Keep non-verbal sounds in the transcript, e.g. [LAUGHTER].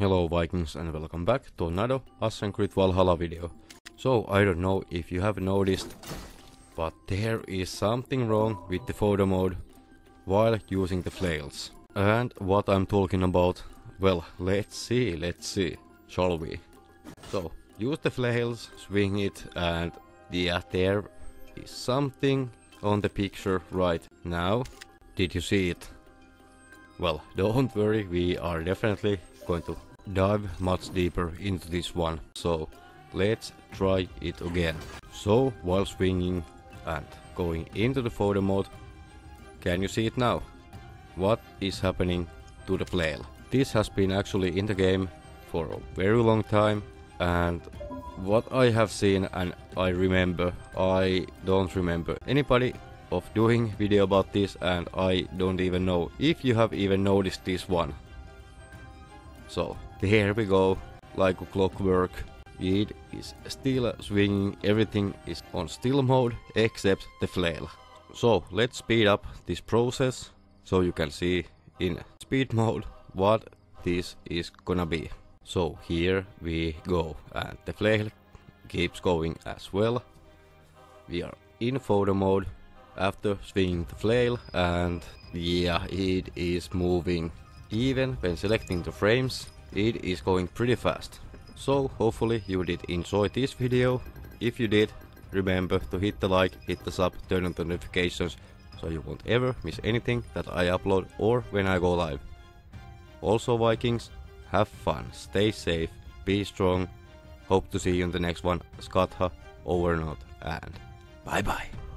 Hello Vikings and welcome back to another Assassin's Creed Valhalla video. So I don't know if you have noticed, but there is something wrong with the photo mode while using the flails. And what I'm talking about, well let's see, let's see, shall we? So use the flails, swing it and yeah there is something on the picture right now. Did you see it? Well, [LAUGHS] don't worry, we are definitely going to dive much deeper into this one. So let's try it again. So while swinging and going into the photo mode, can you see it now? What is happening to the flail? This has been actually in the game for a very long time and what I have seen and I remember, I don't remember anybody of doing video about this and I don't even know if you have even noticed this one. So here we go, like a clockwork. It is still swinging, everything is on still mode except the flail. So let's speed up this process so you can see in speed mode what this is gonna be. So here we go and the flail keeps going as well. We are in photo mode after swinging the flail and yeah it is moving even when selecting the frames it is going pretty fast. So hopefully you did enjoy this video. If you did, remember to hit the like, hit the sub, turn on the notifications so you won't ever miss anything that I upload or when I go live. Also Vikings, have fun, stay safe, be strong. Hope to see you in the next one. Skatha, over and out, and bye bye.